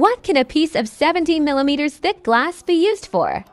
What can a piece of 17 millimeters thick glass be used for?